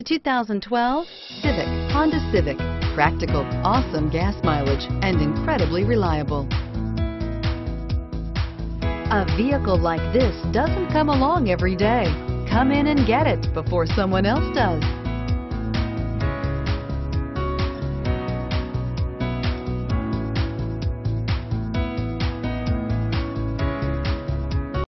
The 2012 Civic, Honda Civic. Practical, awesome gas mileage, and incredibly reliable. A vehicle like this doesn't come along every day. Come in and get it before someone else does.